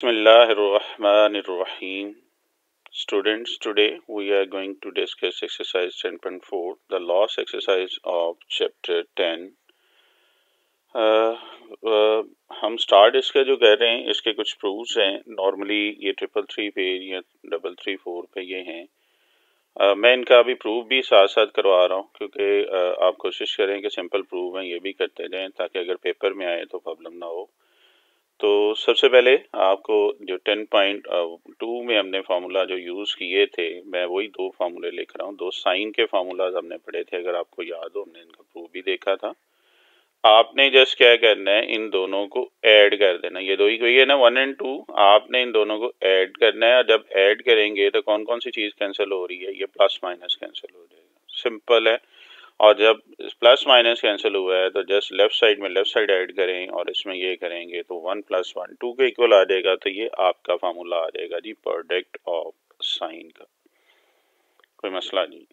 Bismillahirrahmanirrahim. Students, today we are going to discuss exercise 10.4, the loss exercise of chapter 10. Uh, uh, हम start इसका जो कह रहे हैं इसके कुछ प्रूफ्स हैं नॉर्मली ये ट्रिपल थ्री पे या डबल थ्री फोर पे ये हैं uh, मैं इनका अभी प्रूफ भी साथ साथ करवा रहा हूँ क्योंकि uh, आप कोशिश करें कि सिंपल प्रूफ हैं ये भी करते रहें ताकि अगर पेपर में आए तो प्रॉब्लम ना हो तो सबसे पहले आपको जो टेन पॉइंट टू में हमने फार्मूला जो यूज़ किए थे, मैं वही दो फार्मूले लिख रहा हूँ। दो साइन के फार्मूलाज हमने पढ़े थे, अगर आपको याद हो, हमने इनका प्रूफ भी देखा था। आपने जस्ट क्या करना है, इन दोनों को ऐड कर देना। ये दो ही कोई है ना वन एंड टू आपने इन दोनों को ऐड करना है। और जब ऐड करेंगे तो कौन कौन सी चीज़ कैंसिल हो रही है? ये प्लस माइनस कैंसिल हो जाएगा। सिंपल है। और जब प्लस माइनस कैंसिल हुआ है तो जस्ट लेफ़्ट साइड में लेफ़्ट साइड ऐड करें और इसमें ये करेंगे तो वन प्लस वन टू के इक्वल आ जाएगा तो ये आपका फार्मूला आ जाएगा जी प्रोडक्ट ऑफ़ साइन का। कोई मसला नहीं।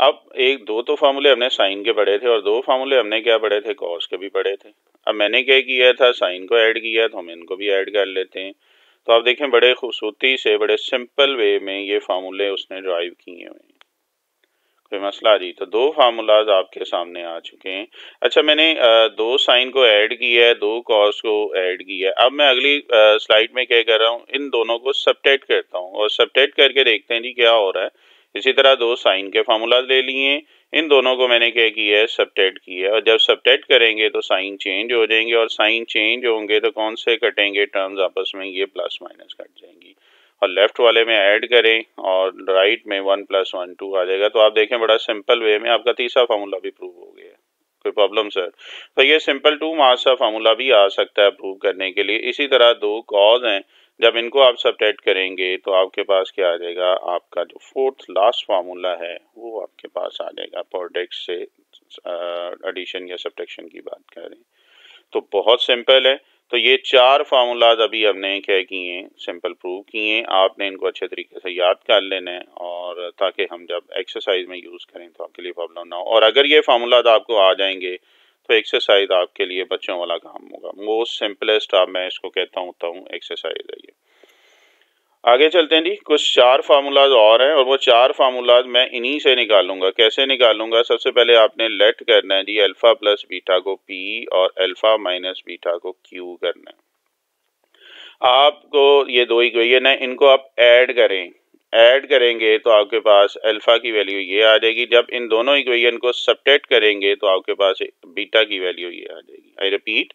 अब एक, दो तो फार्मूले हमने साइन के पढ़े थे और दो फार्मूले हमने क्या पढ़े थे? कॉस के भी पढ़े थे। अब मैंने क्या किया था? साइन को ऐड किया तो हम इनको भी ऐड कर लेते हैं। तो आप देखें, बड़े खूबसूरती से, बड़े सिंपल वे में ये फार्मूले उसने ड्राइव किए हुए हैं। कोई मसला जी। तो दो फार्मूलाज आपके सामने आ चुके हैं। अच्छा मैंने दो साइन को ऐड किया है, दो कॉस को ऐड किया है। अब मैं अगली स्लाइड में क्या कर रहा हूँ, इन दोनों को सब्टेट करता हूँ और सब्टेट करके देखते हैं जी क्या हो रहा है। इसी तरह दो साइन के फार्मूलाज ले लिए इन दोनों को मैंने क्या किया है सब्टेट किया है। और जब सब्टेट करेंगे तो साइन चेंज हो जाएँगे और साइन चेंज होंगे तो कौन से कटेंगे टर्म्स आपस में, ये प्लस माइनस कट जाएँगी। और लेफ़्ट वाले में ऐड करें और राइट में वन प्लस वन टू आ जाएगा। तो आप देखें बड़ा सिंपल वे में आपका तीसरा फार्मूला भी प्रूव हो गया। कोई प्रॉब्लम सर तो ये सिंपल टू मार्क्स का फार्मूला भी आ सकता है प्रूव करने के लिए। इसी तरह दो कॉज हैं। जब इनको आप सब्टेट करेंगे तो आपके पास क्या आ जाएगा? आपका जो फोर्थ लास्ट फार्मूला है, वो आपके पास आ जाएगा। प्रोडक्ट से एडिशन या सब्ट्रैक्शन की बात करें। तो बहुत सिंपल है। तो ये चार फार्मूलाज अभी हमने क्या किए सिंपल प्रूव किए आपने इनको अच्छे तरीके से याद कर लेना है और ताकि हम जब एक्सरसाइज में यूज़ करें तो आपके लिए प्रॉब्लम ना हो। और अगर ये फार्मूलाज आपको आ जाएँगे तो एक्सरसाइज आपके लिए बच्चों वाला काम होगा। मोस्ट सिंपलेस्ट आप मैं इसको कहता हूँ एक्सरसाइज है ये। आगे चलते हैं जी। कुछ चार फार्मूलाज और हैं और वो चार फार्मूलाज मैं इन्हीं से निकालूँगा। कैसे निकालूँगा? सबसे पहले आपने लेट करना है जी। अल्फ़ा प्लस बीटा को पी और अल्फ़ा माइनस बीटा को क्यू करना है। आपको ये दो इक्वेशन है। इनको आप ऐड करें। ऐड करेंगे तो आपके पास अल्फ़ा की वैल्यू ये आ जाएगी। जब इन दोनों इक्वेशन को सब्टेट करेंगे तो आपके पास बीटा की वैल्यू ये आ जाएगी। आई रिपीट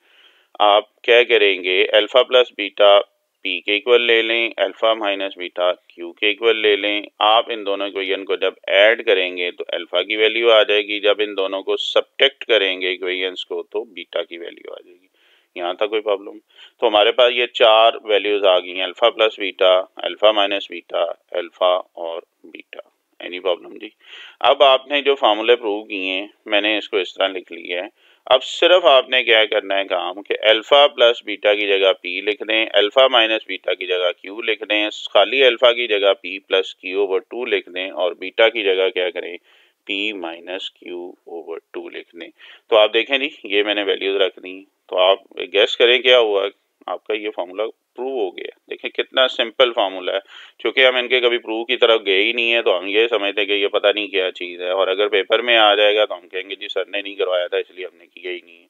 आप क्या करेंगे? अल्फ़ा प्लस बीटा पी के इक्वल ले लें अल्फ़ा माइनस बीटा क्यू के इक्वल ले लें। आप इन दोनों इक्वेशन को जब ऐड करेंगे तो अल्फ़ा की वैल्यू आ जाएगी। जब इन दोनों को सब्टेक्ट करेंगे इक्वेशंस को तो बीटा की वैल्यू आ जाएगी। यहाँ तक कोई प्रॉब्लम तो हमारे पास ये चार वैल्यूज़ आ गई हैं alpha plus beta alpha minus beta alpha और बीटा एनी प्रॉब्लम जी? अब आपने जो फार्मूले प्रूव किए हैं, मैंने इसको इस तरह लिख लिया है। अब सिर्फ़ आपने क्या करना है काम कि अल्फ़ा प्लस बीटा की जगह पी लिख दें अल्फ़ा माइनस बीटा की जगह क्यू लिख दें, खाली अल्फ़ा की जगह P plus Q over two लिख दें और बीटा की जगह क्या करें P minus Q over two लिख दें। तो आप देखें जी, ये मैंने वैल्यूज़ रख दी। तो आप गैस करें क्या हुआ? आपका ये फॉर्मूला प्रूव हो गया। देखिए, कितना सिंपल फार्मूला है। क्योंकि हम इनके कभी प्रूव की तरफ़ गए ही नहीं है तो हम ये समझते कि ये पता नहीं क्या चीज़ है। और अगर पेपर में आ जाएगा तो हम कहेंगे, जी सर ने नहीं करवाया था, इसलिए हमने किया ही नहीं है।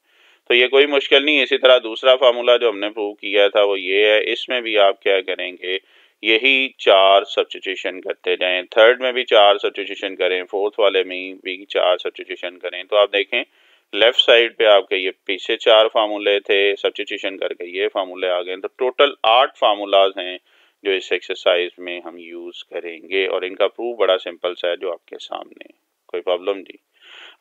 तो ये कोई मुश्किल नहीं इसी तरह दूसरा फार्मूला जो हमने प्रूव किया था, वो ये है, इसमें भी आप क्या करेंगे, यही चार सब्सटीट्यूशन करते जाएँ। थर्ड में भी चार सब्सटीट्यूशन करें फोर्थ वाले में भी चार सब्सटीट्यूशन करें। तो आप देखें लेफ़्ट साइड पे आपके ये पीछे चार फार्मूले थे सब्सटीट्यूशन करके ये फार्मूले आ गए। तो टोटल आठ फार्मूलाज हैं जो इस एक्सरसाइज में हम यूज़ करेंगे और इनका प्रूफ बड़ा सिंपल सा है जो आपके सामने कोई प्रॉब्लम जी?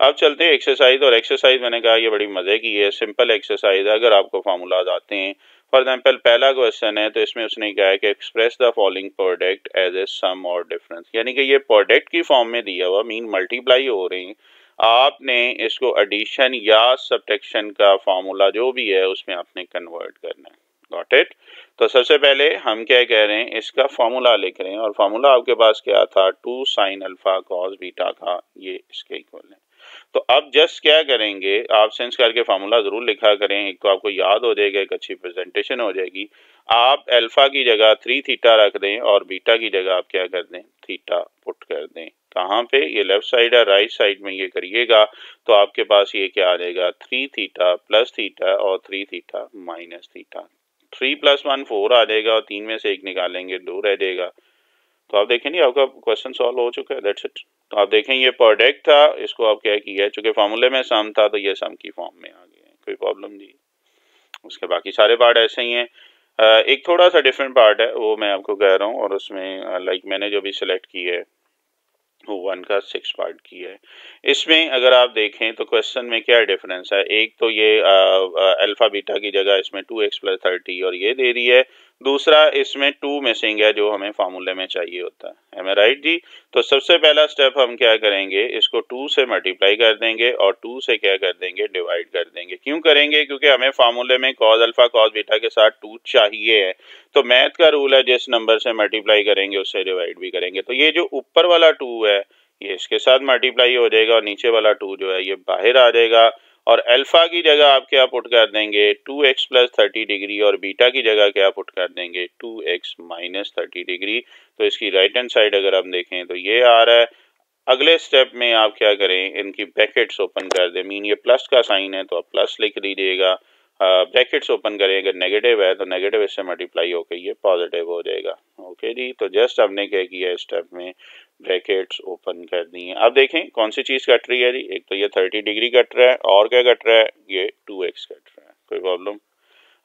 अब चलते हैं एक्सरसाइज और एक्सरसाइज मैंने कहा ये बड़ी मज़े की है सिंपल एक्सरसाइज है। अगर आपको फार्मूलाज आते हैं फॉर एग्ज़ाम्पल पहला क्वेश्चन है तो इसमें उसने कहा है कि express the following product as a sum और डिफरेंस यानी कि ये प्रोडक्ट की फॉर्म में दिया हुआ मीन मल्टीप्लाई हो रही है। आपने इसको एडिशन या सब्ट्रैक्शन का फार्मूला जो भी है, उसमें आपने कन्वर्ट करना है। गॉट इट तो सबसे पहले हम क्या कह रहे हैं, इसका फार्मूला लिख रहे हैं और फार्मूला आपके पास क्या था? Two sine alpha cos beta का ये इसके इक्वल है। तो अब जस्ट क्या करेंगे, आप सेंस करके फार्मूला ज़रूर लिखा करें। एक तो आपको याद हो जाएगा, एक अच्छी प्रेजेंटेशन हो जाएगी। आप अल्फ़ा की जगह थ्री थीटा रख दें और बीटा की जगह आप क्या कर दें? थीटा पुट कर दें। कहाँ पे? ये लेफ़्ट साइड है राइट साइड में ये करिएगा तो आपके पास ये क्या आ जाएगा? थ्री थीटा प्लस थीटा और three theta minus theta three plus one four आ जाएगा और तीन में से एक निकालेंगे, दो रह जाएगा। तो आप देखें नहीं, आपका क्वेश्चन सॉल्व हो चुका है दैट्स इट तो आप देखें, ये प्रोडक्ट था, इसको आप क्या किया है चूँकि फॉर्मूले में सम था तो ये सम की फॉर्म में आ गया कोई प्रॉब्लम नहीं। उसके बाकी सारे पार्ट ऐसे ही हैं। एक थोड़ा सा डिफरेंट पार्ट है, वो मैं आपको कह रहा हूँ, और उसमें लाइक मैंने जो भी सिलेक्ट की है वन का सिक्स पार्ट की है। इसमें अगर आप देखें तो क्वेश्चन में क्या डिफरेंस है? एक तो ये अल्फ़ा बीटा की जगह इसमें टू एक्स प्लस थर्टी और ये दे रही है। दूसरा इसमें टू मिसिंग है जो हमें फार्मूले में चाहिए होता है। एम राइट जी? तो सबसे पहला स्टेप हम क्या करेंगे? इसको टू से मल्टीप्लाई कर देंगे और टू से क्या कर देंगे? डिवाइड कर देंगे। क्यों करेंगे? क्योंकि हमें फार्मूले में कॉज अल्फ़ा कॉज बीटा के साथ टू चाहिए है। तो मैथ का रूल है, जिस नंबर से मल्टीप्लाई करेंगे, उससे डिवाइड भी करेंगे। तो ये जो ऊपर वाला टू है, ये इसके साथ मल्टीप्लाई हो जाएगा और नीचे वाला टू जो है, ये बाहर आ जाएगा। और अल्फ़ा की जगह आप क्या पुट कर देंगे two X plus thirty degree और बीटा की जगह क्या पुट कर देंगे two X minus thirty degree तो इसकी राइट हैंड साइड अगर हम देखें तो ये आ रहा है। अगले स्टेप में आप क्या करें? इनकी ब्रैकेट्स ओपन कर दें। मीन ये प्लस का साइन है तो आप प्लस लिख दीजिएगा। ब्रैकेट्स ओपन करें, अगर नेगेटिव है तो नेगेटिव इससे मल्टीप्लाई होकर ये पॉजिटिव हो जाएगा। ओके जी तो जस्ट हमने क्या किया स्टेप में? ब्रैकेट्स ओपन कर दी हैं। अब देखें, कौन सी चीज़ कट रही है जी? एक तो ये थर्टी डिग्री कट रहा है, और क्या कट रहा है? ये टू एक्स कट रहा है। कोई प्रॉब्लम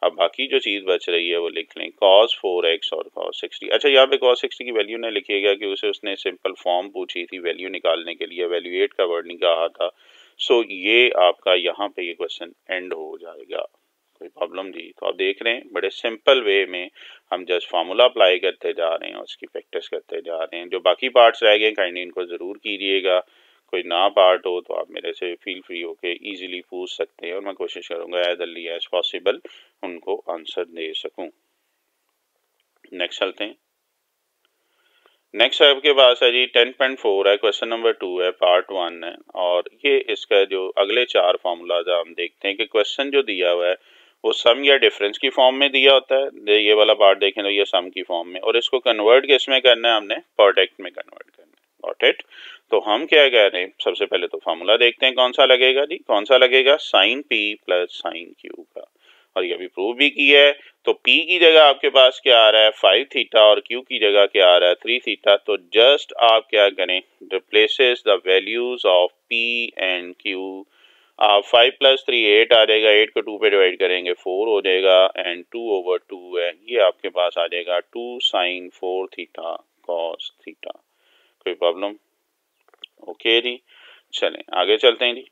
अब बाकी जो चीज़ बच रही है, वो लिख लें कॉस फोर एक्स और कॉस सिक्सटी अच्छा यहाँ पे कॉस सिक्सटी की वैल्यू नहीं लिखिएगा कि उसे उसने सिंपल फॉर्म पूछी थी वैल्यू निकालने के लिए वैल्यूएट का वर्ड नहीं कहा था। सो ये आपका यहाँ पे ये क्वेश्चन एंड हो जाएगा। कोई प्रॉब्लम जी तो आप देख रहे हैं, बड़े सिंपल वे में हम जस्ट फार्मूला अप्लाई करते जा रहे हैं, उसकी प्रैक्टिस करते जा रहे हैं। जो बाकी पार्ट्स रह गए काइंडली इनको ज़रूर कीजिएगा। कोई ना पार्ट हो तो आप मेरे से फील फ्री होके इजीली पूछ सकते हैं और मैं कोशिश करूँगा एज अर्ली एज पॉसिबल उनको आंसर दे सकूँ। नेक्स्ट चलते हैं। नेक्स्ट आपके पास है जी टेन पॉइंट फोर है क्वेश्चन नंबर टू है पार्ट वन है। और ये इसका जो अगले चार फार्मूलाज हम देखते हैं कि क्वेश्चन जो दिया हुआ है वो सम या डिफरेंस की फॉर्म में दिया होता है। ये वाला पार्ट देखें तो ये सम की फॉर्म में। और इसको कन्वर्ट किसमें करना है? हमने प्रोडक्ट में कन्वर्ट करना है। गॉट इट तो हम क्या कह रहे हैं? सबसे पहले तो फार्मूला देखते हैं कौन सा लगेगा जी। कौन सा लगेगा? Sine P plus sine Q का। और ये अभी प्रूव भी किया है। तो पी की जगह आपके पास क्या आ रहा है? फाइव थीटा और क्यू की जगह क्या आ रहा है? थ्री थीटा तो जस्ट आप क्या करें? Replaces the values of P and Q five plus three eight आ जाएगा एट को टू पे डिवाइड करेंगे फोर हो जाएगा एंड टू ओवर टू है ये आपके पास आ जाएगा two sine four theta cos theta कोई प्रॉब्लम ओके जी। चलें, आगे चलते हैं जी।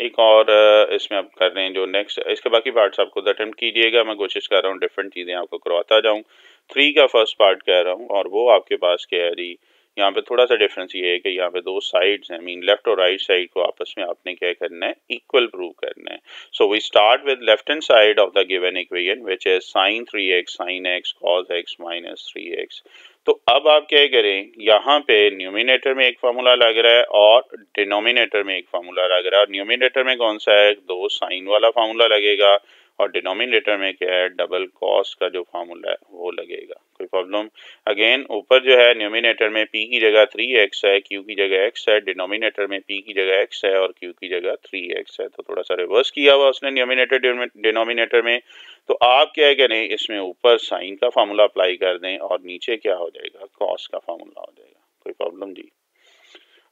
एक और इसमें आप कर रहे हैं जो नेक्स्ट इसके बाकी पार्ट्स आप खुद अटेम्प्ट कीजिएगा। मैं कोशिश कर रहा हूँ डिफरेंट चीज़ें आपको करवाता जाऊँ। थ्री का फ़र्स्ट पार्ट कह रहा हूँ, और वो आपके पास क्या है जी? यहाँ पे थोड़ा सा डिफरेंस ये है कि यहाँ पे दो साइड्स हैं। मीन लेफ़्ट और राइट साइड को आपस में आपने क्या करना है? इक्वल प्रूव करना है। So we start with left hand side of the given equation which is sine three X 3x X x, cos x, minus 3x तो अब आप क्या करें? यहाँ पे न्यूमिनेटर में एक फार्मूला लग रहा है और डिनोमिनेटर में एक फार्मूला लग रहा है। और न्यूमिनेटर में कौन सा है? दो साइन वाला फार्मूला लगेगा। और डिनोमिनेटर में क्या है डबल कॉस का जो फार्मूला है, वो लगेगा। कोई प्रॉब्लम अगेन ऊपर जो है न्यूमिनेटर में पी की जगह थ्री एक्स है क्यू की जगह एक्स है डिनोमिनेटर में पी की जगह एक्स है और क्यू की जगह थ्री एक्स है। तो थोड़ा सा रिवर्स किया हुआ उसने न्यूमिनेटर डिनोमिनेटर में। तो आप क्या करें इसमें ऊपर साइन का फार्मूला अप्लाई कर दें और नीचे क्या हो जाएगा कॉस का फार्मूला हो जाएगा। कोई प्रॉब्लम जी?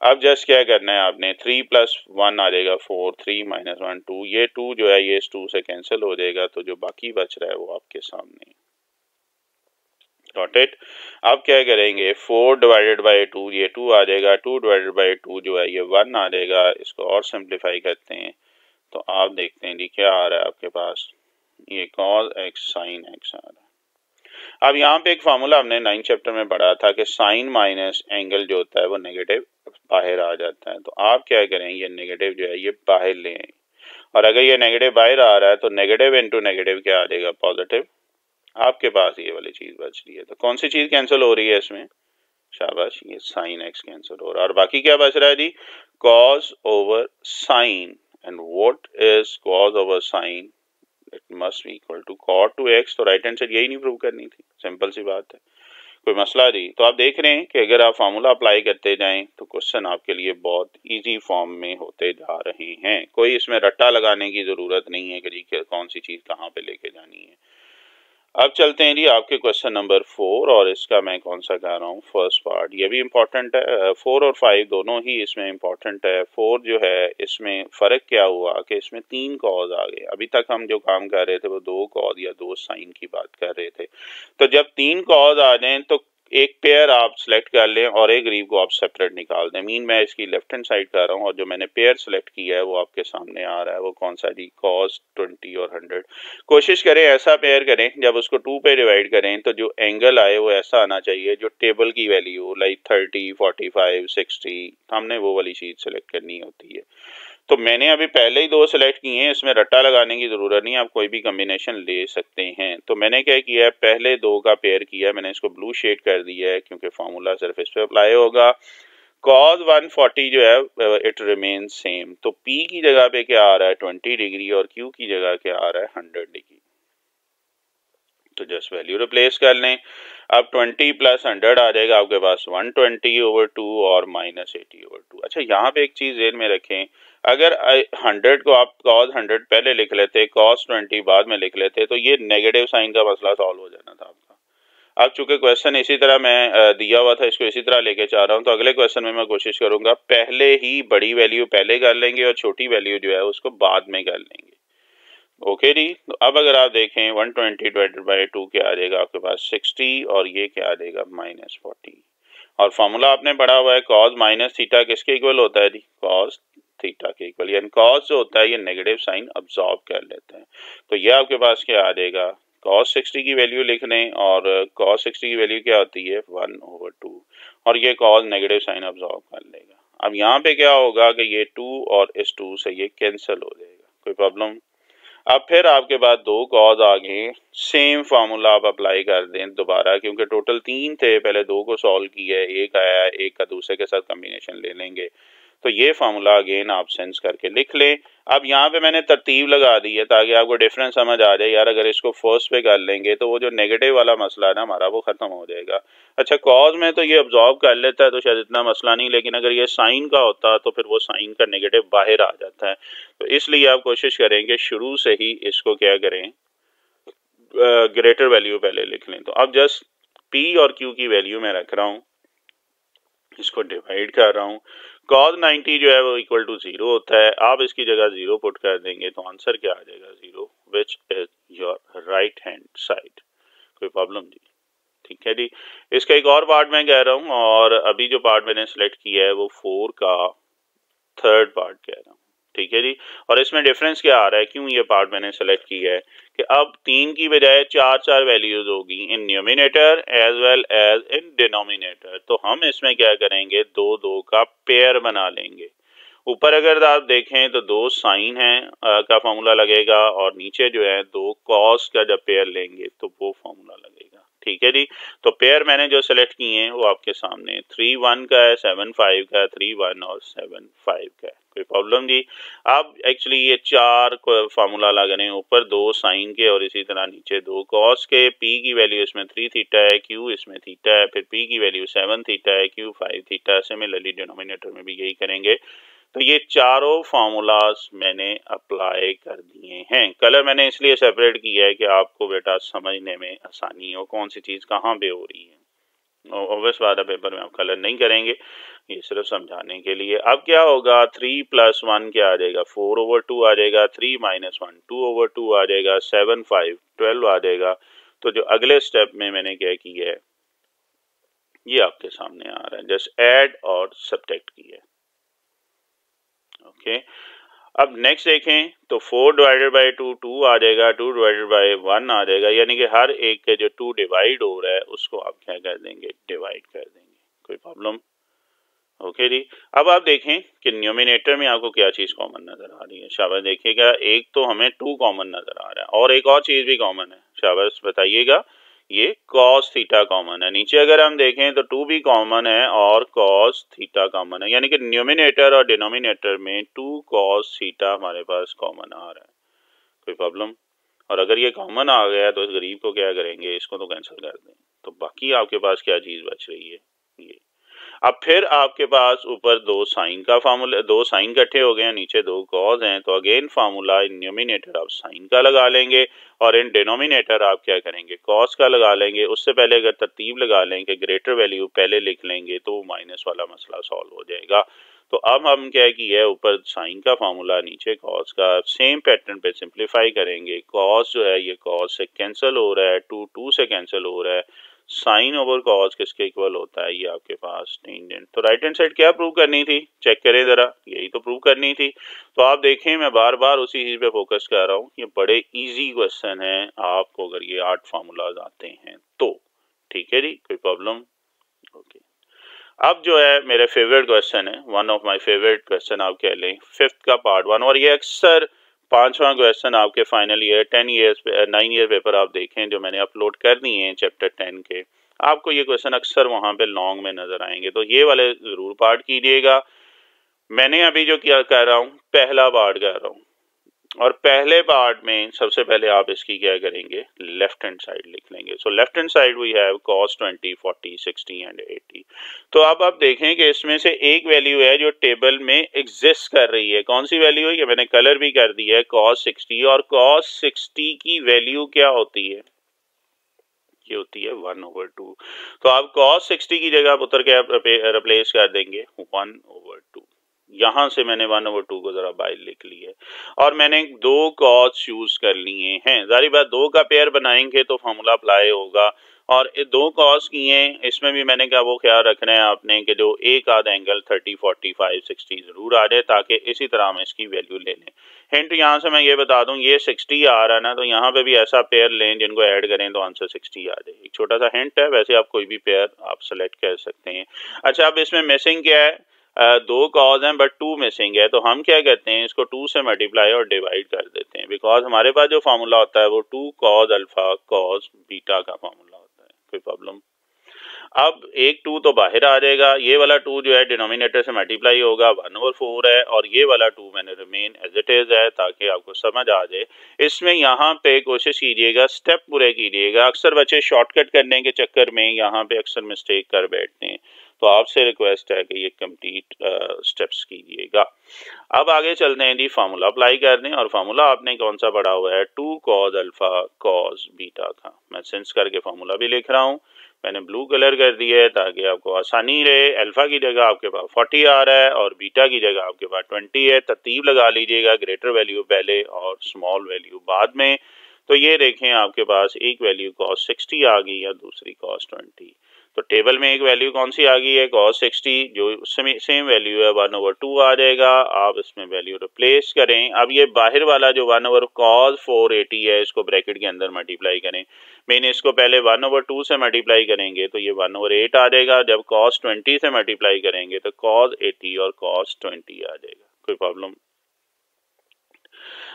अब जस्ट क्या करना है, आपने थ्री प्लस वन आ जाएगा four three minus one two ये टू जो है, ये इस टू से कैंसिल हो जाएगा तो जो बाकी बच रहा है वो आपके सामने। डॉट इट अब क्या करेंगे? फोर डिवाइडेड बाई टू ये टू आ जाएगा टू डिवाइडेड बाई टू जो है, ये वन आ जाएगा, इसको और सिंप्लीफाई करते हैं। तो आप देखते हैं जी क्या आ रहा है आपके पास। ये कॉज एक्स साइन एक्स आ रहा है। अब यहाँ पे एक फार्मूला हमने नाइन चैप्टर में पढ़ा था कि साइन माइनस एंगल जो होता है वो नेगेटिव बाहर आ जाता है। तो आप क्या करें, ये नेगेटिव जो है, ये बाहर ले आए। और अगर ये नेगेटिव बाहर आ रहा है तो नेगेटिव इंटू नेगेटिव क्या आ जाएगा? पॉजिटिव आपके पास ये वाली चीज़ बच रही है। तो कौन सी चीज़ कैंसिल हो रही है इसमें? शाबाश, ये साइन एक्स कैंसिल हो रहा है। और बाकी क्या बच रहा है जी? Cos over sine and what is cos over sine it must equal to cot two X तो राइट हैंड साइड यही नहीं प्रूव करनी थी। सिंपल सी बात है। कोई मसला नहीं। तो आप देख रहे हैं कि अगर आप फार्मूला अप्लाई करते जाएँ तो क्वेश्चन आपके लिए बहुत इजी फॉर्म में होते जा रहे हैं। कोई इसमें रट्टा लगाने की ज़रूरत नहीं है कि जी कौन सी चीज़ कहाँ पे लेके जानी है। अब चलते हैं जी आपके क्वेश्चन नंबर फोर और इसका मैं कौन सा कह रहा हूँ? फ़र्स्ट पार्ट ये भी इम्पोर्टेंट है। फोर और फाइव दोनों ही इसमें इम्पोर्टेंट है। फोर जो है, इसमें फ़र्क क्या हुआ कि इसमें तीन कॉज आ गए। अभी तक हम जो काम कर रहे थे, वो दो कॉज या दो साइन की बात कर रहे थे। तो जब तीन कॉज आ जाए तो एक पेयर आप सेलेक्ट कर लें और एक रीव को आप सेपरेट निकाल दें। मीन मैं इसकी लेफ़्ट हैंड साइड कर रहा हूँ और जो मैंने पेयर सेलेक्ट किया है वो आपके सामने आ रहा है। वो कौन सा जी? कॉस ट्वेंटी और हंड्रेड कोशिश करें ऐसा पेयर करें, जब उसको टू पे डिवाइड करें तो जो एंगल आए वो ऐसा आना चाहिए, जो टेबल की value like thirty forty five sixty हमने वो वाली चीज़ सेलेक्ट करनी होती है। तो मैंने अभी पहले ही दो सेलेक्ट किए हैं, इसमें रट्टा लगाने की ज़रूरत नहीं आप कोई भी कम्बिनेशन ले सकते हैं। तो मैंने क्या किया है, पहले दो का पेयर किया मैंने इसको ब्लू शेड कर दिया है, क्योंकि फार्मूला सिर्फ़ इस पर अप्लाई होगा। कॉज 140 जो है इट रिमेन सेम तो पी की जगह पे क्या आ रहा है 20 डिग्री और क्यू की जगह क्या आ रहा है 100 डिग्री तो जस्ट वैल्यू रिप्लेस कर लें। अब 20 प्लस 100 आ जाएगा आपके पास। 120 ओवर टू और माइनस एटी ओवर टू अच्छा यहाँ पे एक चीज़ जेन में रखें। अगर हंड्रेड को आप कॉस हंड्रेड पहले लिख लेते कॉस ट्वेंटी बाद में लिख लेते तो ये नेगेटिव साइन का मसला सॉल्व हो जाना था आपका। अब चूँकि क्वेश्चन इसी तरह मैं दिया हुआ था, इसको इसी तरह लेके चाह रहा हूँ तो अगले क्वेश्चन में मैं कोशिश करूँगा, पहले ही बड़ी वैल्यू पहले कर लेंगे और छोटी वैल्यू जो है उसको बाद में कर लेंगे। ओके जी तो अब अगर आप देखें 120 ट्वेंटी डिवाइडेड बाई टू क्या आ जाएगा आपके पास? 60 और ये क्या आ जाएगा माइनस फोर्टी और फॉर्मूला आपने पढ़ा हुआ है कॉज माइनस थीटा किसके इक्वल होता है जी कॉज थीटा के इक्वल यानी कॉस जो होता है, ये नेगेटिव साइन अब्जॉर्ब कर लेते हैं. तो ये आपके पास क्या आ जाएगा कॉस सिक्सटी की वैल्यू लिख लें और कॉस सिक्सटी की वैल्यू क्या होती है? वन ओवर टू और ये कॉज नेगेटिव साइन ऑब्जॉर्व कर लेगा. अब यहाँ पे क्या होगा कि ये टू और इस टू से ये कैंसिल हो जाएगा. कोई प्रॉब्लम अब फिर आपके बाद दो कॉज आ गए। सेम फार्मूला आप अप्लाई कर दें दोबारा, क्योंकि टोटल तीन थे, पहले दो को सॉल्व किया है, एक आया, एक का दूसरे के साथ कम्बिनेशन ले लेंगे। तो ये फार्मूला अगेन आप सेंस करके लिख लें। अब यहाँ पे मैंने तरतीब लगा दी है ताकि आपको डिफरेंस समझ आ जाए। यार अगर इसको फ़र्स्ट पे कर लेंगे तो वो जो नेगेटिव वाला मसला है ना हमारा वो ख़त्म हो जाएगा। अच्छा कॉज में तो ये ऑब्जॉर्व कर लेता है तो शायद इतना मसला नहीं, लेकिन अगर ये साइन का होता तो फिर वो साइन का नेगेटिव बाहर आ जाता है। तो इसलिए आप कोशिश करेंगे शुरू से ही इसको क्या करें ग्रेटर वैल्यू पहले लिख लें। तो अब जस्ट पी और क्यू की वैल्यू में रख रहा हूँ। इसको डिवाइड कर रहा हूँ। कॉज 90 जो है वो इक्वल टू ज़ीरो होता है। आप इसकी जगह ज़ीरो पुट कर देंगे तो आंसर क्या आ जाएगा? Zero which is your right hand side कोई प्रॉब्लम जी ठीक है जी। इसका एक और पार्ट मैं कह रहा हूँ और अभी जो पार्ट मैंने सेलेक्ट किया है वो फोर का थर्ड पार्ट कह रहा हूँ। ठीक है जी? और इसमें डिफरेंस क्या आ रहा है? क्यों ये पार्ट मैंने सेलेक्ट किया है? कि अब तीन की बजाय चार चार वैल्यूज़ होगी in numerator as well as in denominator तो हम इसमें क्या करेंगे? दो दो का पेयर बना लेंगे। ऊपर अगर आप देखें तो दो साइन है आ, का फॉर्मूला लगेगा और नीचे जो है दो कॉस का जब पेयर लेंगे तो वो फॉर्मूला लगेगा। ठीक है जी? तो पेयर मैंने जो सेलेक्ट किए हैं, वो आपके सामने थ्री वन का है सेवन फाइव का थ्री वन और सेवन फाइव का है। कोई प्रॉब्लम जी? अब एक्चुअली ये चार फार्मूला लग रहे हैं ऊपर दो साइन के और इसी तरह नीचे दो। कॉस के पी की वैल्यू इसमें थ्री थीटा है क्यू इसमें थीटा है, फिर पी की वैल्यू सेवन थीटा है Q five theta similarly denominator में भी यही करेंगे। तो ये चारों फार्मूलाज मैंने अप्लाई कर दिए हैं। कलर मैंने इसलिए सेपरेट किया है कि आपको बेटा समझने में आसानी हो कौन सी चीज़ कहाँ पे हो रही है। बात है पेपर में आप कलर नहीं करेंगे, ये सिर्फ़ समझाने के लिए। अब क्या होगा थ्री प्लस वन क्या आ जाएगा? फोर ओवर टू आ जाएगा three minus one two over two आ जाएगा सेवन फाइव ट्वेल्व आ जाएगा। तो जो अगले स्टेप में मैंने क्या किया है, ये आपके सामने आ रहा है। जस्ट ऐड और सब्टेक्ट किया है। ओके अब नेक्स्ट देखें तो four divided by two two आ जाएगा टू डिवाइडेड बाई वन आ जाएगा, यानी कि हर एक के जो टू डिवाइड हो रहा है, उसको आप क्या कर देंगे? डिवाइड कर देंगे। कोई प्रॉब्लम ओके जी। अब आप देखें कि न्यूमिनेटर में आपको क्या चीज़ कॉमन नज़र आ रही है। शाबाश, देखिएगा, एक तो हमें टू कॉमन नज़र आ रहा है, और एक और चीज़ भी कॉमन है। शाबाश, बताइएगा। ये कॉस थीटा कॉमन है। नीचे अगर हम देखें तो टू भी कॉमन है और कॉस थीटा कॉमन है। यानी कि न्यूमिनेटर और डिनोमिनेटर में टू कॉस थीटा हमारे पास कॉमन आ रहा है। कोई प्रॉब्लम और अगर ये कॉमन आ गया तो इस गरीब को क्या करेंगे? इसको तो कैंसिल कर दें। तो बाकी आपके पास क्या चीज़ बच रही है? अब फिर आपके पास ऊपर दो साइन का फार्मूला दो साइन इकट्ठे हो गए हैं, नीचे दो कॉज हैं तो अगेन फार्मूला इन न्यूमिनेटर आप साइन का लगा लेंगे और इन डिनोमिनेटर आप क्या करेंगे? कॉस का लगा लेंगे। उससे पहले अगर तरतीब लगा लेंगे ग्रेटर वैल्यू पहले लिख लेंगे तो माइनस वाला मसला सॉल्व हो जाएगा। तो अब हम क्या है ऊपर साइन का फार्मूला नीचे कॉस का सेम पैटर्न पे सिंप्लीफाई करेंगे। कॉस जो है, ये कॉस से कैंसिल हो रहा है टू टू से कैंसिल हो रहा है। साइन ओवर कॉस किसके इक्वल होता है? ये आपके पास टेंजेंट तो राइट हैंड साइड क्या प्रूव करनी थी? चेक करें ज़रा। यही तो प्रूव करनी थी। तो आप देखें, मैं बार बार उसी चीज़ पे फोकस कर रहा हूँ। ये बड़े इजी क्वेश्चन है। आपको अगर ये आठ फार्मूलाज आते हैं तो। ठीक है जी? कोई प्रॉब्लम ओके अब जो है, मेरे फेवरेट क्वेश्चन है। One of my favourite question आप कह लें। फिफ्थ का पार्ट वन और ये अक्सर पांचवा क्वेश्चन आपके final year ten year nine year paper आप देखें जो मैंने अपलोड कर दिए हैं चैप्टर टेन के, आपको ये क्वेश्चन अक्सर वहाँ पे लॉन्ग में नज़र आएँगे। तो ये वाले ज़रूर पार्ट कीजिएगा। मैंने अभी जो किया, कह रहा हूँ, पहला पार्ट कह रहा हूँ। और पहले पार्ट में सबसे पहले आप इसकी क्या करेंगे? लेफ़्ट हैंड साइड लिख लेंगे। So left hand side we have cos 20, 40, 60 and 80 तो अब आप देखें कि इसमें से एक वैल्यू है जो टेबल में एग्जिस्ट कर रही है। कौन सी वैल्यू है? ये मैंने कलर भी कर दिया है कॉस 60 और कॉस 60 की वैल्यू क्या होती है? ये होती है वन ओवर टू तो आप कॉस सिक्सटी की जगह आप उतर के रिप्लेस कर देंगे। वन ओवर टू यहाँ से मैंने वन ओवर टू को जरा बाइल लिख ली है और मैंने दो कॉज यूज़ कर लिए हैं। जारी बात, दो का पेयर बनाएँगे तो फॉर्मूला अप्लाई होगा। और दो कॉस किए इसमें भी मैंने क्या वो ख्याल रखना है आपने कि जो एक आध angle thirty forty five sixty ज़रूर आ जाए ताकि इसी तरह हम इसकी वैल्यू ले लें। हिंट यहाँ से मैं ये बता दूँ, ये सिक्सटी आ रहा है ना तो यहाँ पे भी ऐसा पेयर लें जिनको ऐड करें तो आंसर सिक्सटी आ जाए। एक छोटा सा हिंट है, वैसे आप कोई भी पेयर आप सेलेक्ट कर सकते हैं। अच्छा अब इसमें मिसिंग क्या है? दो कॉज हैं बट टू मिसिंग है तो हम क्या कहते हैं, इसको टू से मल्टीप्लाई और डिवाइड कर देते हैं बिकॉज़ हमारे पास जो फार्मूला होता है, वो two cos alpha cos beta का फार्मूला होता है, कोई प्रॉब्लम अब एक टू तो बाहर आ जाएगा, ये वाला टू जो है डिनोमिनेटर से मल्टीप्लाई होगा वन और फोर है, और ये वाला टू मैंने रिमेन एज इट इज़ है, ताकि आपको समझ आ जाए। इसमें यहाँ पे कोशिश कीजिएगा स्टेप पूरे कीजिएगा, अक्सर बच्चे शॉर्टकट करने के चक्कर में यहाँ पे अक्सर मिस्टेक कर बैठते हैं। तो आपसे रिक्वेस्ट है कि ये कंप्लीट स्टेप्स कीजिएगा। अब आगे चलते हैं जी फार्मूला अप्लाई करने, और फार्मूला आपने कौन सा पढ़ा हुआ है? Two cos alpha cos beta का मैं सेंस करके फार्मूला भी लिख रहा हूँ। मैंने ब्लू कलर कर दिया है ताकि आपको आसानी रहे। अल्फ़ा की जगह आपके पास फोर्टी आ रहा है, और बीटा की जगह आपके पास ट्वेंटी है। तरतीब लगा लीजिएगा ग्रेटर वैल्यू पहले और स्मॉल वैल्यू बाद में। तो ये देखें, आपके पास एक वैल्यू कॉस्ट सिक्सटी आ गई या दूसरी कॉस्ट ट्वेंटी तो टेबल में एक वैल्यू कौन सी आ गई? है कॉस सिक्सटी जो सेम वैल्यू है वन ओवर टू आ जाएगा। आप इसमें वैल्यू रिप्लेस करें। अब ये बाहर वाला जो one over cos four eighty है, इसको ब्रैकेट के अंदर मल्टीप्लाई करें। मेन इसको पहले वन ओवर टू से मल्टीप्लाई करेंगे तो ये वन ओवर एट आ जाएगा। जब कॉस ट्वेंटी से मल्टीप्लाई करेंगे तो कॉस एटी और कॉस ट्वेंटी आ जाएगा। कोई प्रॉब्लम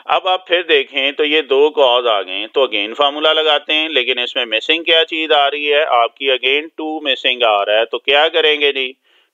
अब आप फिर देखें तो ये दो कॉज आ गए तो अगेन फार्मूला लगाते हैं, लेकिन इसमें मिसिंग क्या चीज़ आ रही है? आपकी अगेन टू मिसिंग आ रहा है तो क्या करेंगे जी?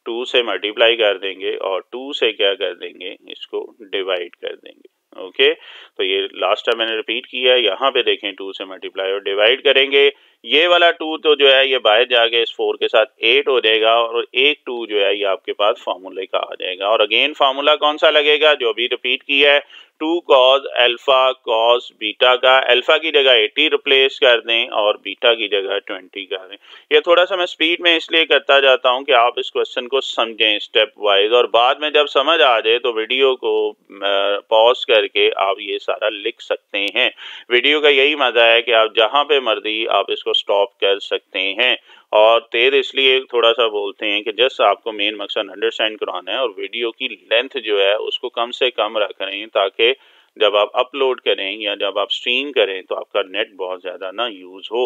टू से मल्टीप्लाई कर देंगे और टू से क्या कर देंगे? इसको डिवाइड कर देंगे। ओके तो ये लास्ट टाइम मैंने रिपीट किया है, यहाँ पे देखें टू से मल्टीप्लाई और डिवाइड करेंगे। ये वाला टू तो जो है, ये बाहर जाके इस फोर के साथ एट हो जाएगा और एक टू जो है, ये आपके पास फार्मूले का आ जाएगा। और अगेन फार्मूला कौन सा लगेगा? जो अभी रिपीट किया है two cos alpha cos beta का, अल्फ़ा की जगह एटी रिप्लेस कर दें और बीटा की जगह ट्वेंटी कर दें। ये थोड़ा सा मैं स्पीड में इसलिए करता जाता हूँ कि आप इस क्वेश्चन को समझें स्टेप वाइज और बाद में जब समझ आ जाए तो वीडियो को पॉज करके आप ये सारा लिख सकते हैं। वीडियो का यही मज़ा है कि आप जहाँ पे मर्ज़ी आप इसको स्टॉप कर सकते हैं। और तेज इसलिए थोड़ा सा बोलते हैं कि जस्ट आपको मेन मकसद अंडरस्टैंड कराना है और वीडियो की लेंथ जो है, उसको कम से कम रख रहे हैं ताकि जब आप अपलोड करें या जब आप स्ट्रीम करें तो आपका नेट बहुत ज़्यादा ना यूज़ हो।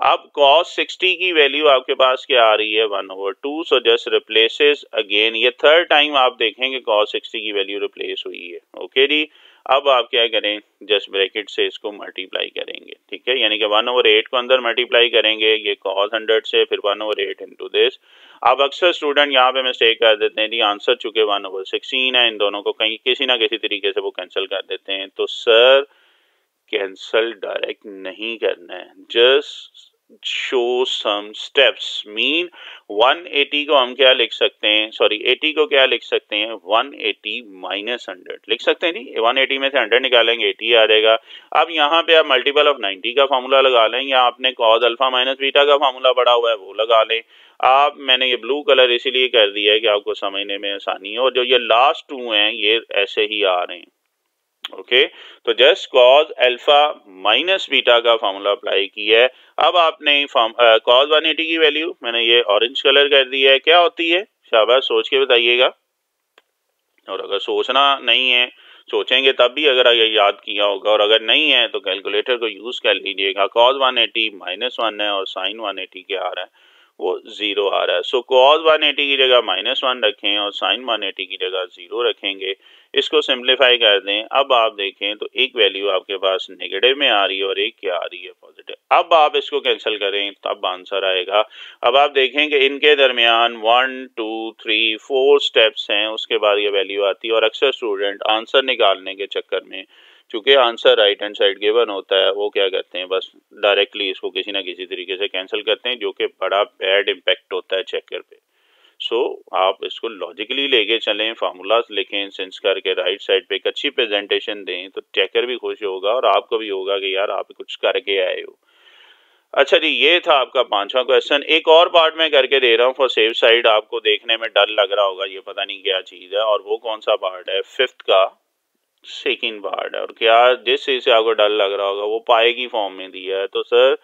अब कॉस 60 की वैल्यू आपके पास क्या आ रही है? One over two so just replaces again ये थर्ड टाइम आप देखेंगे कॉस 60 की वैल्यू रिप्लेस हुई है। ओके जी? अब आप क्या करें? जस्ट ब्रैकेट से इसको मल्टीप्लाई करेंगे, ठीक है? यानी कि वन ओवर एट को अंदर मल्टीप्लाई करेंगे, ये कॉस हंड्रेड से फिर one over eight into this अब अक्सर स्टूडेंट यहाँ पे मिस्टेक कर देते हैं, जी आंसर चुके वन ओवर सिक्सटीन है, इन दोनों को कहीं किसी ना किसी तरीके से वो कैंसिल कर देते हैं। तो सर कैंसल डायरेक्ट नहीं करना है। Just show some steps mean 180 को हम क्या लिख सकते हैं? सॉरी 80 को क्या लिख सकते हैं? 180 माइनस हंड्रेड लिख सकते हैं जी? 180 में से 100 निकालेंगे 80 आ जाएगा। अब यहाँ पे आप मल्टीपल ऑफ़ 90 का फॉर्मूला लगा लें, या आपने कॉज अल्फ़ा माइनस बीटा का फॉर्मूला पड़ा हुआ है, वो लगा लें। आप, मैंने ये ब्लू कलर इसीलिए कर दिया है कि आपको समझने में आसानी है, और जो ये लास्ट टू हैं, ये ऐसे ही आ रहे हैं। ओके तो just cos alpha minus beta का फॉर्मूला अप्लाई किया है। अब आपने कॉज वन एटी की वैल्यू मैंने ये ऑरेंज कलर कर दिया है। क्या होती है? शाबाश, सोच के बताइएगा। और अगर सोचना नहीं है, सोचेंगे तब भी अगर ये याद किया होगा। और अगर नहीं है तो कैलकुलेटर को यूज़ कर लीजिएगा। Cos one eighty minus one है और साइन वन एटी क्या आ रहा है। वो ज़ीरो आ रहा है। सो कॉज वन एटी की जगह माइनस वन रखें और साइन वन एटी की जगह ज़ीरो रखेंगे। इसको सिंप्लीफाई कर दें। अब आप देखें तो एक वैल्यू आपके पास नेगेटिव में आ रही है और एक क्या आ रही है पॉजिटिव अब आप इसको कैंसिल करें, तब आंसर आएगा। अब आप देखें कि इनके दरमियान one two three four steps हैं, उसके बाद ये वैल्यू आती है और अक्सर स्टूडेंट आंसर निकालने के चक्कर में, चूँकि answer right hand side given होता है, वो क्या करते हैं, बस डायरेक्टली इसको किसी ना किसी तरीके से कैंसिल करते हैं, जो कि बड़ा बैड इम्पैक्ट होता है चेकर पे। सो so, आप इसको लॉजिकली लेके चलें फार्मूलाज लिखें सेंस करके राइट साइड पे एक अच्छी प्रेजेंटेशन दें तो चेकर भी खुश होगा और आपको भी होगा कि यार आप कुछ करके आए हो। अच्छा जी ये था आपका पांचवा क्वेश्चन एक और पार्ट में करके दे रहा हूँ फॉर सेफ़ साइड आपको देखने में डर लग रहा होगा ये पता नहीं क्या चीज़ है और वो कौन सा पार्ट है? फिफ्थ का सेकेंड पार्ट है और क्या जिस चीज़ से आपको डर लग रहा होगा वो पाए की फॉर्म में दिया है। तो सर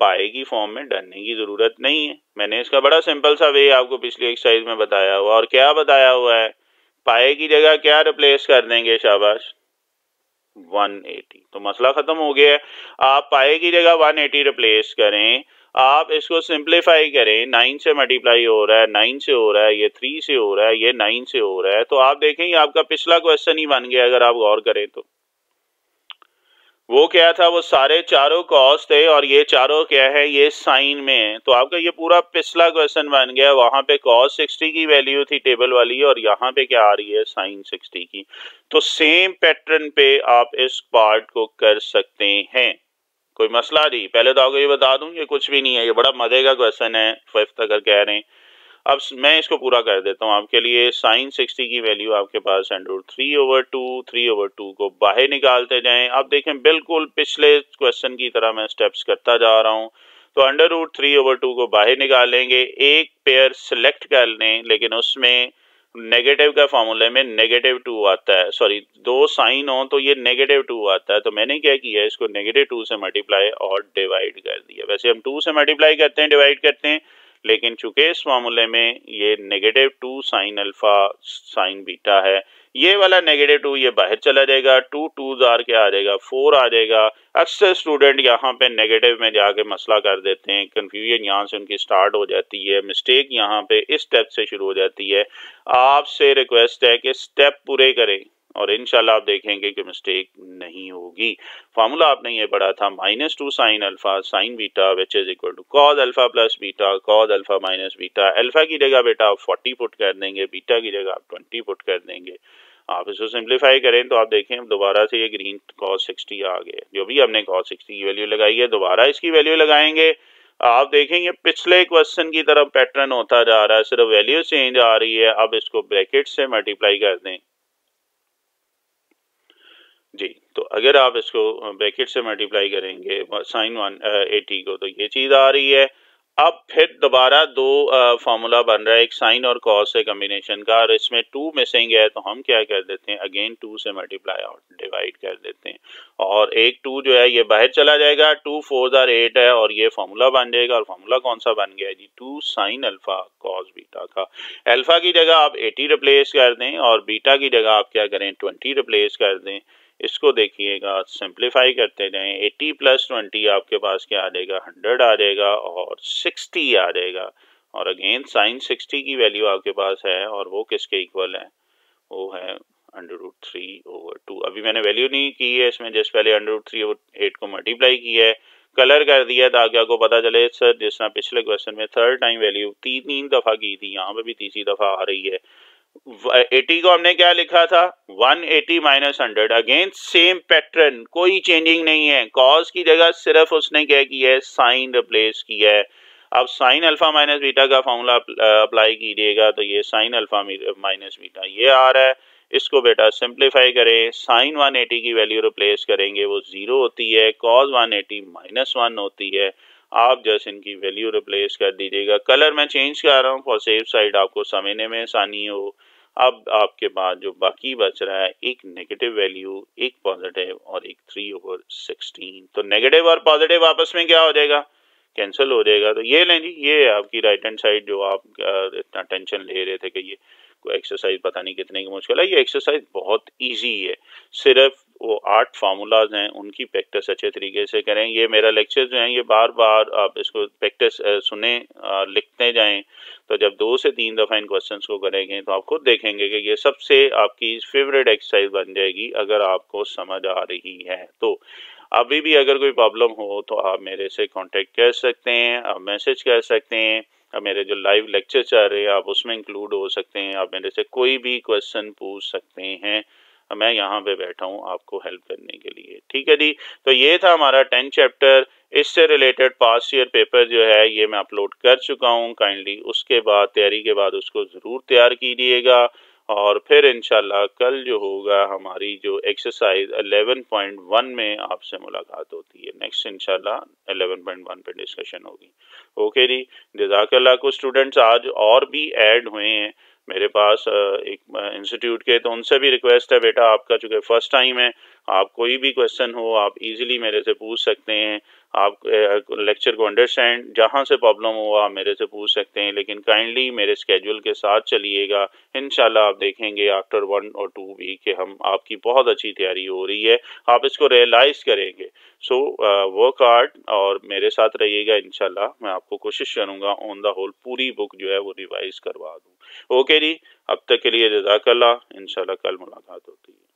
पाए की फॉर्म में डरने की ज़रूरत नहीं है। मैंने इसका बड़ा सिंपल सा वे आपको पिछली एक्सरसाइज में बताया हुआ और क्या बताया हुआ है? पाए की जगह क्या रिप्लेस कर देंगे, शाबाश? 180 तो मसला ख़त्म हो गया है। आप पाए की जगह 180 रिप्लेस करें। आप इसको सिंप्लीफाई करें। नाइन से मल्टीप्लाई हो रहा है नाइन से हो रहा है, ये थ्री से हो रहा है, ये नाइन से हो रहा है। तो आप देखें आपका पिछला क्वेश्चन ही बन गया अगर आप गौर करें तो। वो क्या था? वो सारे चारों कॉस थे और ये चारों क्या है? ये साइन में। है तो आपका ये पूरा पिछला क्वेश्चन बन गया। वहाँ पे कॉस सिक्सटी की वैल्यू थी टेबल वाली और यहाँ पे क्या आ रही है? साइन सिक्सटी की। तो सेम पैटर्न पे आप इस पार्ट को कर सकते हैं। कोई मसला नहीं। पहले तो आपको ये बता दूँ, ये कुछ भी नहीं है। ये बड़ा मज़े का क्वेश्चन है। फिफ्थ अगर कह रहे हैं। अब मैं इसको पूरा कर देता हूँ। आपके लिए साइन सिक्सटी की वैल्यू आपके पास under three over two three over two को बाहर निकालते जाएँ। अब देखें, बिल्कुल पिछले क्वेश्चन की तरह मैं स्टेप्स करता जा रहा हूँ। तो under root three over two को बाहर निकालेंगे। एक पेयर सिलेक्ट कर लें, लेकिन उसमें नेगेटिव का फॉर्मूले में नेगेटिव टू आता है। सॉरी दो साइन हो तो ये नेगेटिव टू आता है। तो मैंने क्या किया, इसको नेगेटिव टू से मल्टीप्लाई और डिवाइड कर दिया। वैसे हम टू से मल्टीप्लाई करते हैं डिवाइड करते हैं। लेकिन चूँकि इस मामले में ये negative two sine alpha sine beta है, ये वाला नेगेटिव टू ये बाहर चला जाएगा टू टू जार क्या आ जाएगा फोर आ जाएगा। अक्सर स्टूडेंट यहाँ पे नेगेटिव में जाके मसला कर देते हैं कंफ्यूजन यहाँ से उनकी स्टार्ट हो जाती है मिस्टेक यहाँ पे इस स्टेप से शुरू हो जाती है। आपसे रिक्वेस्ट है कि स्टेप पूरे करें। और इनशाला आप देखेंगे कि मिस्टेक नहीं होगी। फार्मूला आपने ये पढ़ा था minus two sine alpha sine beta which is equal to cos alpha plus beta cos alpha minus beta alpha की जगह बेटा आप फोर्टी पुट कर देंगे बीटा की जगह आप ट्वेंटी पुट कर देंगे। आप इसको सिंप्लीफाई करें तो आप देखें, दोबारा से ये ग्रीन कॉस सिक्सटी आ गए जो भी हमने कॉस सिक्सटी की वैल्यू लगाई है, दोबारा इसकी वैल्यू लगाएँगे। आप देखेंगे पिछले क्वेश्चन की तरफ़ पैटर्न होता जा रहा है, सिर्फ़ वैल्यू चेंज आ रही है। अब इसको ब्रैकेट से मल्टीप्लाई कर दें। जी तो अगर आप इसको ब्रैकेट से मल्टीप्लाई करेंगे साइन वन एटी को तो ये चीज़ आ रही है। अब फिर दोबारा दो फार्मूला बन रहा है, एक साइन और कॉस से कम्बिनेशन का, और इसमें टू मिसिंग है तो हम क्या कर देते हैं? अगेन टू से मल्टीप्लाई और डिवाइड कर देते हैं। और एक टू जो है, ये बाहर चला जाएगा टू फोर जार एट है, और ये फार्मूला बन जाएगा, और फार्मूला कौन सा बन गया? जी two sine alpha cos beta का। अल्फ़ा की जगह आप एटी रिप्लेस कर दें, और बीटा की जगह आप क्या करें? ट्वेंटी रिप्लेस कर दें। इसको देखिएगा सिंप्लीफाई करते जाएँ 80 प्लस ट्वेंटी आपके पास क्या आ जाएगा? 100 आ जाएगा और 60 आ जाएगा। और अगेन साइन 60 की वैल्यू आपके पास है और वो किसके इक्वल है? वो है under root three over two अभी मैंने वैल्यू नहीं की है इसमें जस्ट पहले under root three over eight को मल्टीप्लाई किया है कलर कर दिया ताकि आपको पता चले सर जिस तरह पिछले क्वेश्चन में थर्ड टाइम वैल्यू तीन तीन दफ़ा की थी, यहाँ पे भी तीसरी दफ़ा आ रही है। एटी को हमने क्या लिखा था? 180 eighty minus hundred against same pattern कोई चेंजिंग नहीं है. कॉज की जगह सिर्फ़ उसने क्या किया है? साइन रिप्लेस किया है. अब साइन अल्फ़ा माइनस बीटा का फॉर्मूला अप्लाई कीजिएगा तो ये साइन अल्फ़ा माइनस बीटा ये आ रहा है. इसको बेटा सिंप्लीफाई करें. साइन 180 की वैल्यू रिप्लेस करेंगे. वो ज़ीरो होती है. कॉज 180 माइनस वन होती है. आप जस्ट इनकी वैल्यू रिप्लेस कर दीजिएगा। कलर मैं चेंज कर रहा हूँ फॉर सेफ़ साइड आपको समझने में आसानी हो। अब आपके पास जो बाकी बच रहा है, एक नेगेटिव वैल्यू एक पॉजिटिव और एक थ्री ओवर सिक्सटीन तो नेगेटिव और पॉजिटिव आपस में क्या हो जाएगा? कैंसिल हो जाएगा। तो ये लें जी, ये आपकी राइट हैंड साइड जो आप इतना टेंशन ले रहे थे कि ये कोई एक्सरसाइज पता नहीं कितने की मुश्किल है। ये एक्सरसाइज बहुत इजी है। सिर्फ़ वो आठ फार्मूलाज हैं, उनकी प्रैक्टिस अच्छे तरीके से करें। ये मेरा लेक्चर जो है, ये बार बार आप इसको प्रैक्टिस सुने लिखते जाएँ। तो जब दो से तीन दफ़ा इन क्वेश्चंस को करेंगे तो आप खुद देखेंगे कि ये सबसे आपकी फेवरेट एक्सरसाइज बन जाएगी अगर आपको समझ आ रही है। तो अभी भी अगर कोई प्रॉब्लम हो तो आप मेरे से कांटेक्ट कर सकते हैं, आप मैसेज कर सकते हैं। अब मेरे जो लाइव लेक्चर चल रहे हैं, आप उसमें इंक्लूड हो सकते हैं। आप मेरे से कोई भी क्वेश्चन पूछ सकते हैं। मैं यहाँ पे बैठा हूँ आपको हेल्प करने के लिए। ठीक है जी? तो ये था हमारा टेंथ चैप्टर इससे रिलेटेड पास ईयर पेपर जो है, ये मैं अपलोड कर चुका हूँ। काइंडली उसके बाद, तैयारी के बाद उसको ज़रूर तैयार कीजिएगा। और फिर इनशाला कल जो होगा, हमारी जो एक्सरसाइज 11.1 में आपसे मुलाकात होती है। नेक्स्ट इनशाला 11.1 पे डिस्कशन होगी। ओके जी? जजाकल्ला कुछ स्टूडेंट्स आज और भी ऐड हुए हैं। मेरे पास एक इंस्टीट्यूट के तो उनसे भी रिक्वेस्ट है, बेटा, आपका चूँकि फ़र्स्ट टाइम है, आप कोई भी क्वेश्चन हो, आप इजीली मेरे से पूछ सकते हैं। आप लेक्चर को अंडरस्टैंड जहाँ से प्रॉब्लम हो आप मेरे से पूछ सकते हैं, लेकिन काइंडली मेरे स्केड्यूल के साथ चलिएगा। इन आप देखेंगे आफ्टर वन और टू वीक के हम, आपकी बहुत अच्छी तैयारी हो रही है। आप इसको रियलाइज़ करेंगे। सो वर्क हार्ड और मेरे साथ रहिएगा इनशाला मैं आपको कोशिश करूँगा ऑन द होल पूरी बुक जो है वो रिवाइज करवा दूँ। ओके जी, अब तक के लिए जजाकल्ला इनशाला कल मुलाकात होती है।